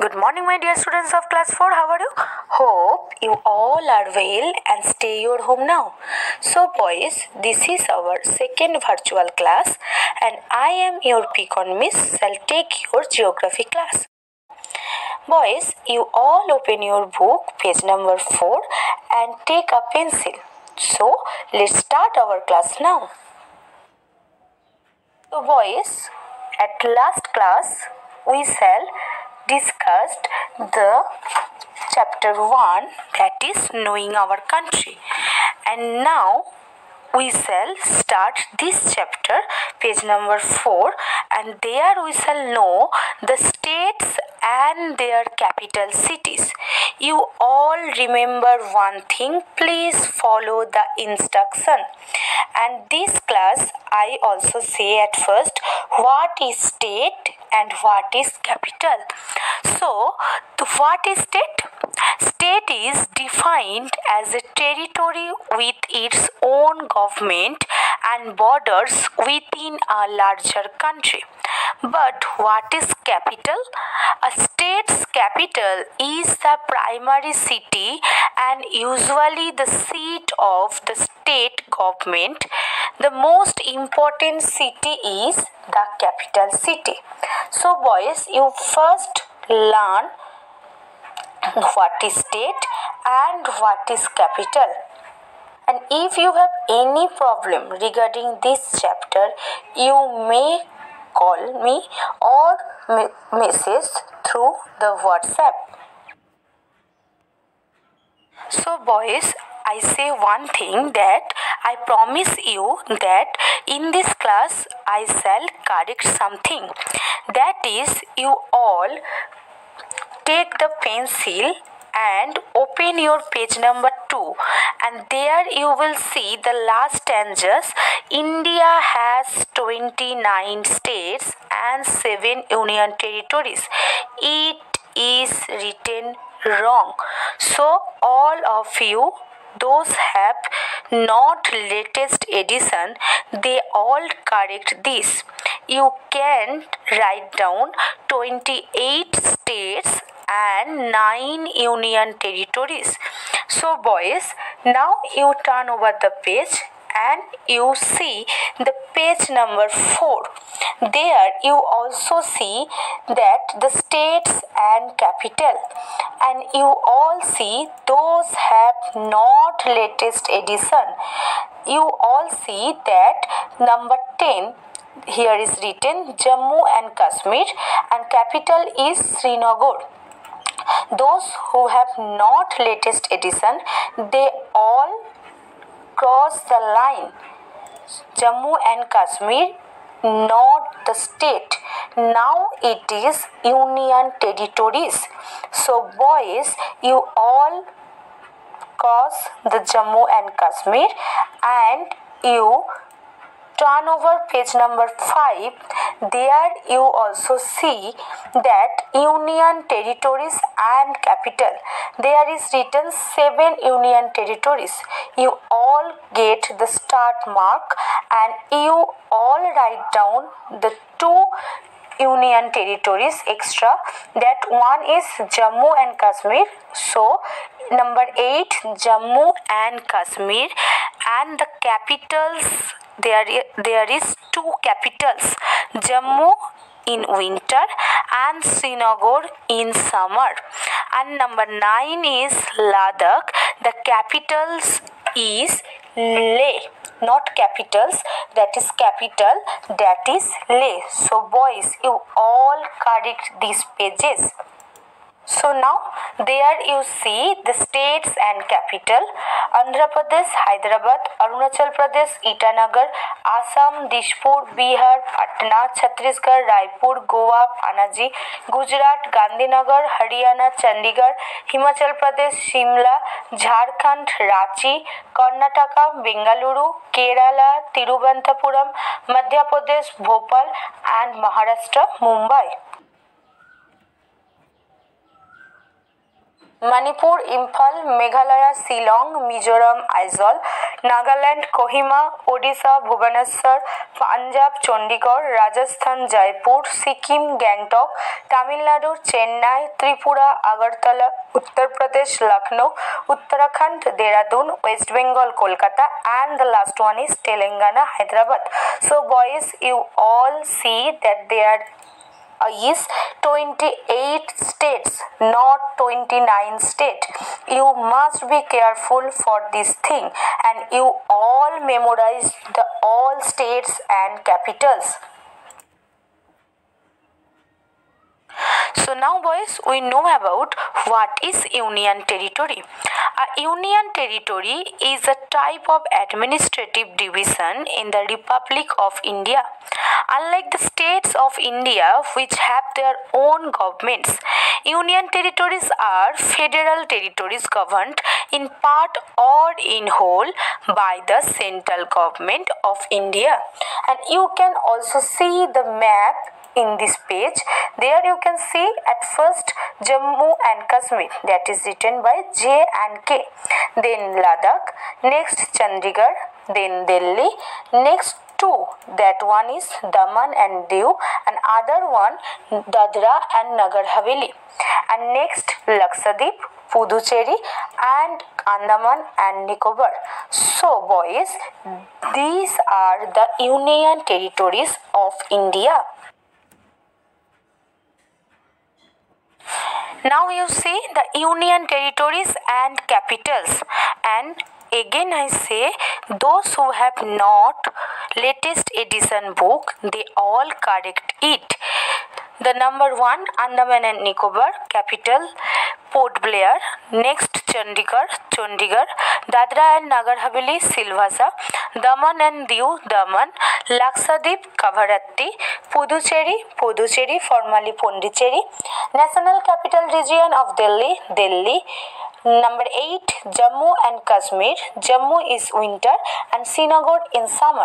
Good morning, my dear students of class 4. How are you? Hope you all are well and stay your home now. So, boys, this is our second virtual class, and I am your Picon Miss. Shall take your geography class. Boys, you all open your book, page number 4, and take a pencil. So, let's start our class now. So, boys, at last class, we shall discussed the chapter 1 that is knowing our country. And now we shall start this chapter page number 4 and there we shall know the states and their capital cities. You all remember one thing please follow the instruction. And this class i also say at first what is state and what is capital? So what is state? State is defined as a territory with its own government and borders within a larger country but what is capital? A state's capital is the primary city and usually the seat of the state government. The most important city is the capital city. So, boys, you first learn what is state and what is capital. And if you have any problem regarding this chapter, you may call me or message through the WhatsApp. So, boys, I say one thing that I promise you that in this class I shall correct something. That is, you all take the pencil and open your page number 2 and there you will see the last stanzas. India has 29 states and 7 union territories. It is written wrong. So all of you those have not latest edition they all correct this. You can write down 28 states and 9 union territories. So, boys, now you turn over the page and you see the page number 4. There you also see that the states and capital and you all see those have not latest edition. You all see that number 10 here is written Jammu and Kashmir and capital is Srinagar those who have not latest edition they all cross the line. Jammu and kashmir not the state. Now it is union territories. So boys you all cross the jammu and kashmir and you turn over page number 5 there you also see that union territories and capital. There is written 7 union territories. You all get the start mark and you all write down the two union territories extra. That one is jammu and kashmir. So number 8 jammu and kashmir. And the capitals there there is two capitals jammu in winter and srinagar in summer. And number 9 is ladakh. The capitals is leh not capitals that is capital that is leh. So boys you all correct these pages so now there you see the states and capital Andhra Pradesh, Hyderabad, Arunachal Pradesh, Itanagar, Assam, Dispur, Bihar, Patna, Chhattisgarh, Raipur, Goa, Panaji, Gujarat, Gandhinagar, Haryana, Chandigarh, Himachal Pradesh, Shimla, Jharkhand, Ranchi, Karnataka, Bengaluru, Kerala, Tiruvananthapuram, Madhya Pradesh, Bhopal and Maharashtra, Mumbai. Manipur, Imphal, Meghalaya, Shillong, Mizoram, Aizawl, Nagaland, Kohima, Odisha, Bhubaneswar, Punjab, Chandigarh, Rajasthan, Jaipur, Sikkim, Gangtok, Tamil Nadu, Chennai, Tripura, Agartala, Uttar Pradesh, Lucknow, Uttarakhand, Dehradun, West Bengal, Kolkata, and the last one is Telangana, Hyderabad. So, boys, you all see that there is 28 states not 29 state. You must be careful for this thing and you all memorize the all states and capitals So now boys we know about what is union territory. A union territory is a type of administrative division in the Republic of India. Unlike the states of India which have their own governments, union territories are federal territories governed in part or in whole by the central government of India. And you can also see the map in this page there you can see at first Jammu and Kashmir that is written by J and K then Ladakh next Chandigarh then Delhi next two that one is Daman and Diu and other one Dadra and Nagar Haveli and next Lakshadweep Puducherry and Andaman and Nicobar. So boys, these are the union territories of India. Now you see the union territories and capitals and again I say those who have not latest edition book they all correct it. The number one Andaman and Nicobar capital Port Blair, next Chandigarh, Chandigarh, Dadra and Nagar Haveli, Silvassa, Daman and Diu, Daman, Lakshadweep, Kavaratti, Puducherry, Puducherry, formerly Pondicherry, National Capital Region of Delhi, Delhi, Number 8 Jammu and Kashmir. Jammu is winter and Srinagar in summer.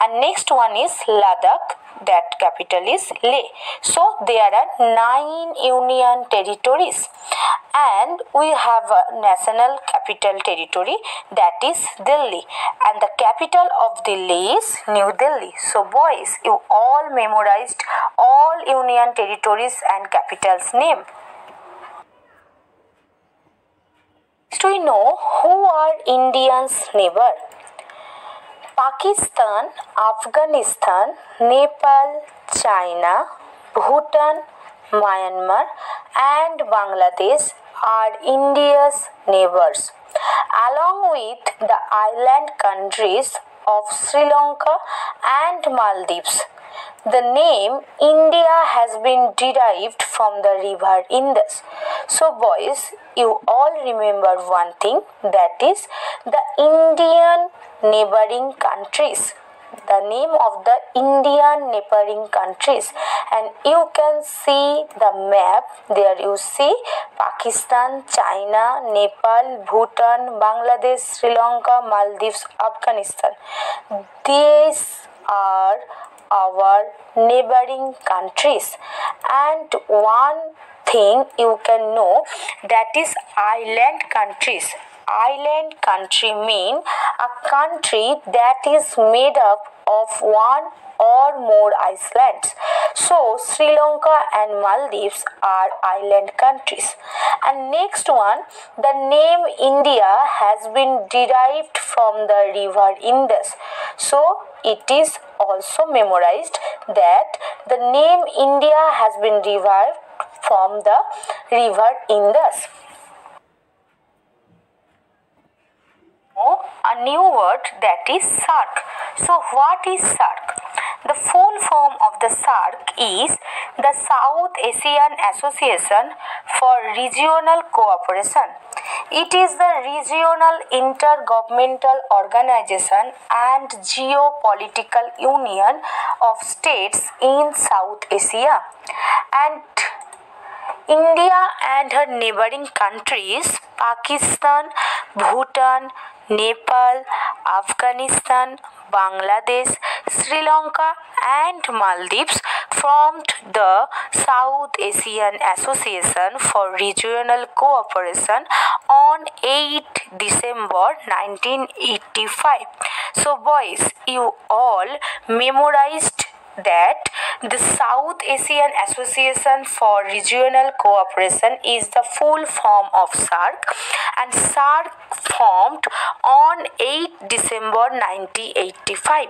And next one is Ladakh. That capital is Leh. So there are nine union territories and we have a national capital territory that is Delhi and the capital of Delhi is New Delhi. So boys you all memorized all union territories and capitals name. Next we know who are Indians neighbor. Pakistan, Afghanistan, Nepal, China, Bhutan, Myanmar and Bangladesh are India's neighbors along with the island countries of Sri Lanka and Maldives. The name India has been derived from the river Indus. So, boys, you all remember one thing that is the Indian neighboring countries. The name of the Indian neighboring countries, and you can see the map there. You see Pakistan, China, Nepal, Bhutan, Bangladesh, Sri Lanka, Maldives, Afghanistan. These are our neighboring countries and one thing you can know that is island countries island country mean a country that is made up of one or more islands. So Sri Lanka and Maldives are island countries. And next one, the name India has been derived from the river Indus. So it is also memorized that the name India has been derived from the river Indus. A new word that is SAARC. So, what is SAARC? The full form of the SAARC is the South Asian Association for Regional Cooperation. It is the regional intergovernmental organization and geopolitical union of states in South Asia. And India and her neighboring countries Pakistan, Bhutan, Nepal, Afghanistan, Bangladesh, Sri Lanka, and Maldives formed the South Asian Association for Regional Cooperation on 8 December 1985. So, boys, you all memorized that the South Asian Association for Regional Cooperation is the full form of SAARC and SAARC formed on 8 December 1985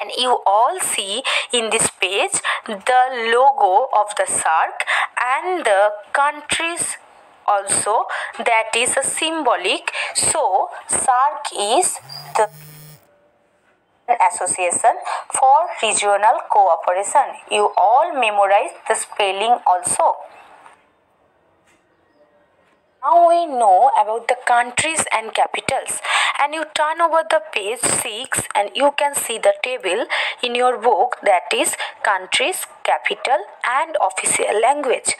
and you all see in this page the logo of the SAARC and the countries also that is a symbolic so SAARC is the Association for Regional Cooperation. You all memorize the spelling also. Now we know about the countries and capitals. And you turn over the page 6 and you can see the table in your book that is countries, capital and official language.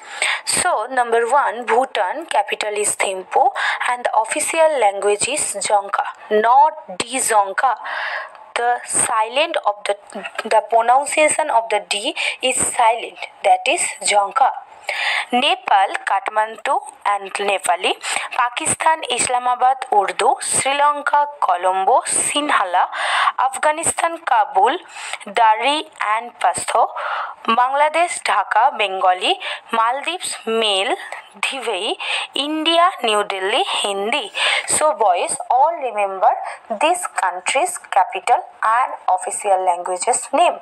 So number 1 Bhutan capital is Thimphu and the official language is Dzongkha. Not D Dzongkha. The silent of the the pronunciation of the d is silent that is Dzongkha Nepal, Kathmandu and Nepali, Pakistan, Islamabad, Urdu, Sri Lanka, Colombo, Sinhala, Afghanistan, Kabul, Dari and Pashto, Bangladesh, Dhaka, Bengali, Maldives, Male, Dhivehi, India, New Delhi, Hindi. So boys, all remember this country's capital and official languages name.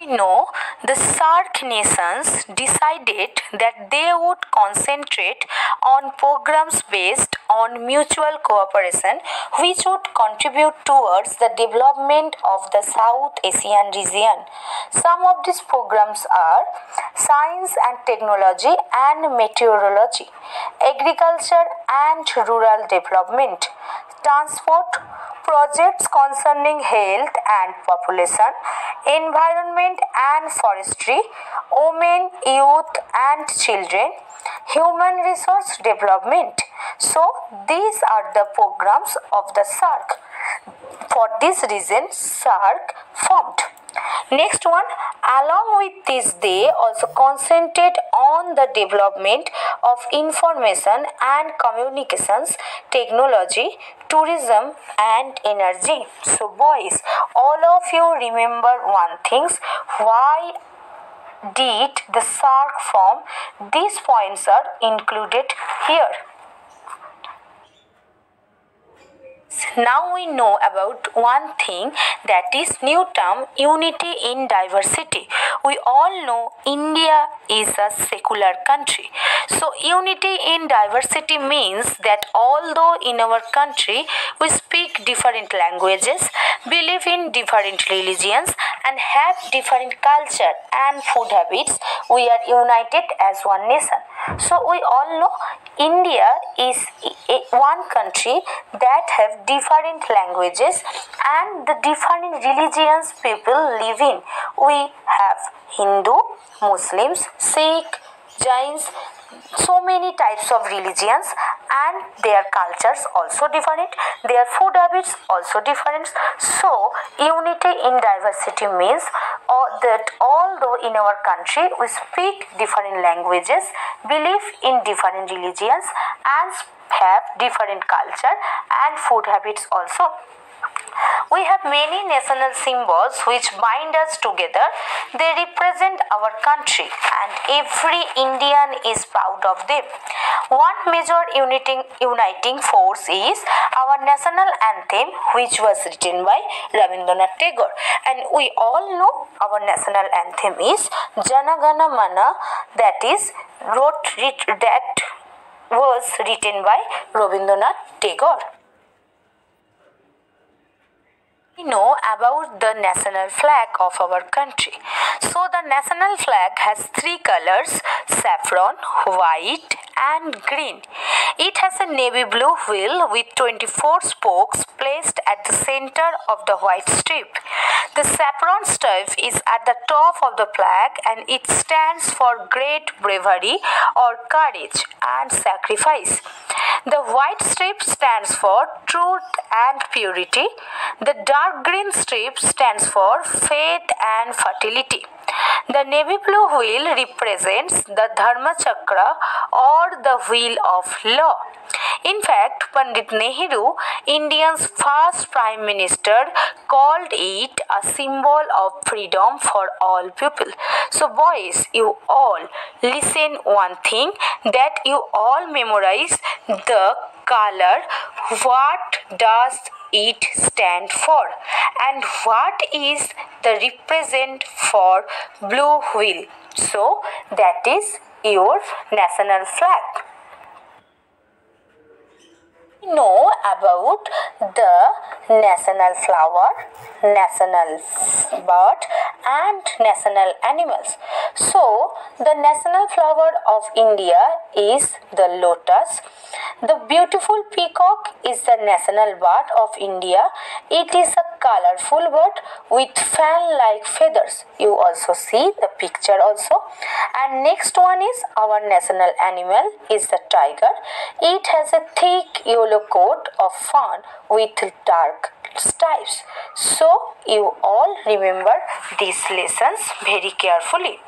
We know the SAARC nations decided that they would concentrate on programs based on mutual cooperation which would contribute towards the development of the South Asian region. Some of these programs are science and technology and meteorology, agriculture and rural development, transport, projects concerning health and population, environment and forestry, women, youth and children, human resource development. So these are the programs of the SAARC. For this reason, SAARC formed. Next one, along with this, they also concentrate on the development of information and communications technology, tourism, and energy. So, boys, all of you remember one things why did the SAARC form? These points are included here. Now we know about one thing that is new term unity in diversity. We all know India is a secular country. So unity in diversity means that although in our country we speak different languages, believe in different religions and have different culture and food habits, we are united as one nation. So we all know India is one country that have different languages and the different religions people live in. We have Hindu, Muslims, Sikh, Jains, so many types of religions and their cultures also different. Their food habits also different. So unity in diversity means uh, that although in our country we speak different languages believe in different religions and have different culture and food habits also we have many national symbols which bind us together. They represent our country and every Indian is proud of them. One major uniting, uniting force is our national anthem which was written by Rabindranath Tagore and we all know our national anthem is Jana Gana Mana that is wrote, that was written by Rabindranath Tagore. We know about the national flag of our country. So the national flag has three colors saffron, white and green. It has a navy blue wheel with 24 spokes placed at the center of the white strip. The saffron stripe is at the top of the flag and it stands for great bravery or courage and sacrifice. The white strip stands for truth and purity. The dark green strip stands for faith and fertility. The navy blue wheel represents the Dharma Chakra or the wheel of law. In fact, Pandit Nehru, India's first prime minister, called it a symbol of freedom for all people. So, boys, you all listen one thing that you all memorize the color. What does it stand for and what is the represent for blue wheel. So that is your national flag know about the national flower, national bird and national animals. So the national flower of India is the lotus. The beautiful peacock is the national bird of India. It is a colorful bird with fan-like feathers. You also see the picture also. And next one is our national animal is the tiger. It has a thick yellow coat of fawn with dark stripes. So you all remember these lessons very carefully.